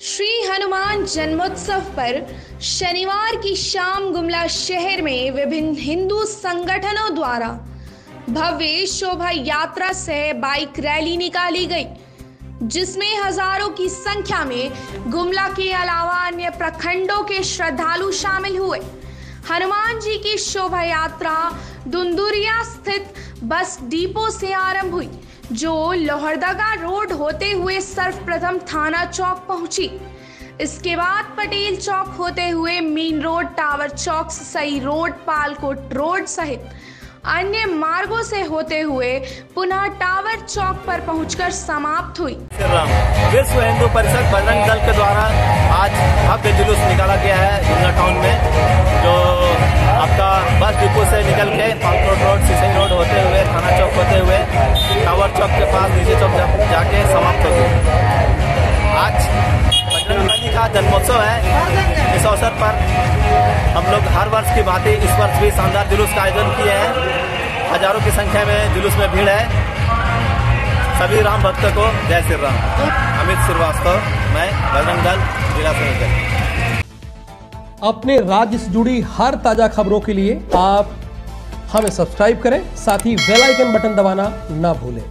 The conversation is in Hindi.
श्री हनुमान जन्मोत्सव पर शनिवार की शाम गुमला शहर में विभिन्न हिंदू संगठनों द्वारा भव्य शोभा यात्रा से बाइक रैली निकाली गई, जिसमें हज़ारों की संख्या में गुमला के अलावा अन्य प्रखंडों के श्रद्धालु शामिल हुए। हनुमान जी की शोभा यात्रा दुंदुरिया स्थित बस डिपो से आरंभ हुई जो लोहरदगा रोड होते हुए सर्वप्रथम थाना चौक पहुँची। इसके बाद पटेल चौक होते हुए main road, tower Chowk Sai road, Palkot road सहित अन्य मार्गों से होते हुए पुनः टावर चौक पर पहुंचकर समाप्त हुई। विश्व हिंदू परिषद बजरंग दल के द्वारा आज भव्य जुलूस निकाला गया है। टावर चौक के पास नीचे चौक जाके समाप्त हो गई आज बजरंग बली का जन्मोत्सव है। इस अवसर पर हम लोग हर वर्ष की भांति इस वर्ष भी शानदार जुलूस का आयोजन किए हैं। हज़ारों की संख्या में जुलूस में भीड़ है। सभी राम भक्तों को जय श्री राम। अमित श्रीवास्तव, मैं बजरंग दल, जिला संयोजक अपने राज्य से जुड़ी हर ताज़ा खबरों के लिए आप हमें सब्सक्राइब करें, साथ ही बेल आइकन बटन दबाना ना भूलें।